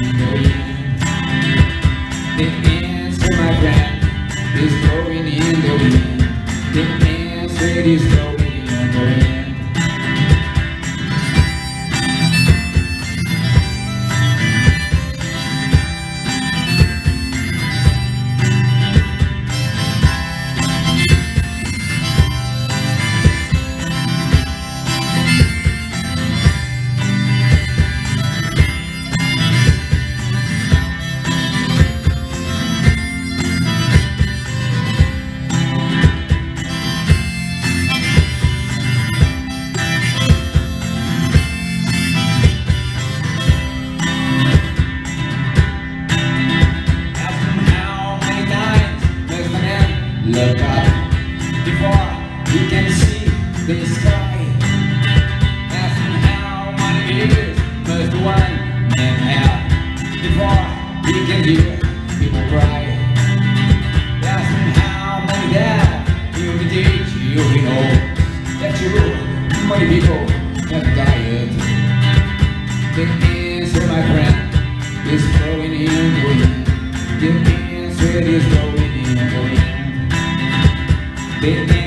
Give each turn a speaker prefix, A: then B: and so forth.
A: the. Answer, my friend, is blowing in the wind. The answer is look up before he can see the sky? Ask him how many years must one man have before he can hear people cry? Ask him how many that he will teach you will know that you many people have died. The answer, my friend, is flowing in the wind. The answer is flowing. The